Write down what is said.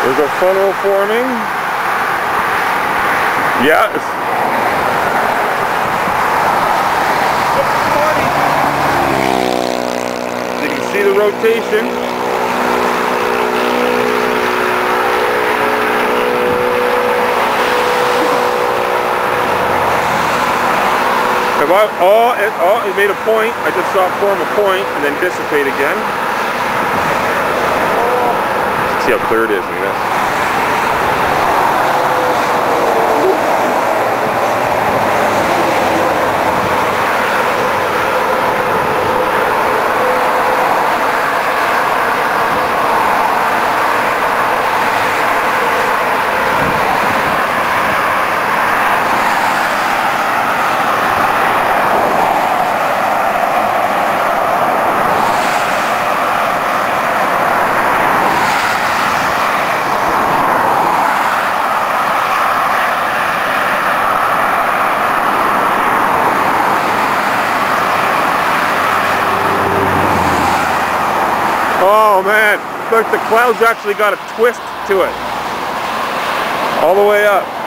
There's a funnel forming. Yes. You can see the rotation. Oh, it, oh, it made a point. I just saw it form a point and then dissipate again. See how clear it is in this. Oh man, look, the clouds actually got a twist to it. All the way up.